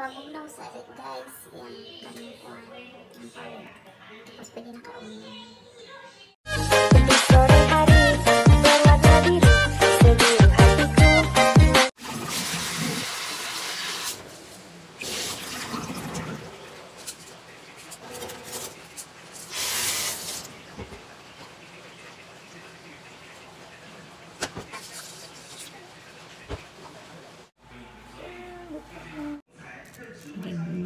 Ipabugnaw sa guys, yung kanukuan, yung power. Tapos pwede nakaunin. Di sore hari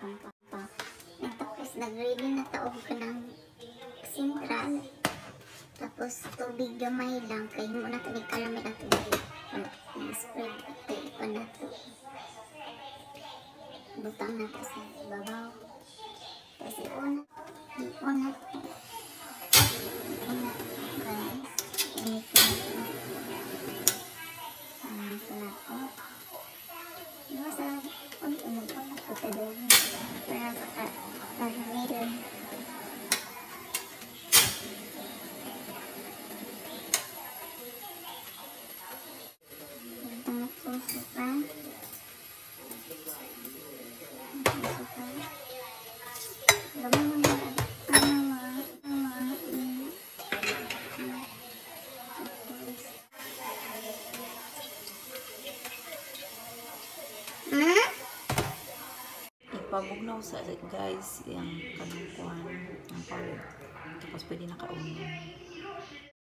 tapos nag-ready na taog ka ng sintral. Tapos tubig gamay lang kay mo na tubig kalamit ang tubig. I-spread ito ipa na to. Butang na to sa babaw. Tapos iuna. Iuna. Iuna guys. Na to. Ah, ito na to. Diba sa doon. Para sa pag-meron. Ito na po suka. Ito suka. Gamay mo na. Ano ma? Ano ma? Mm. Mm. Tapos. Hmm? Ipabugnaw sa guys yung kanukuan ng power. Tapos pwede nakaunin.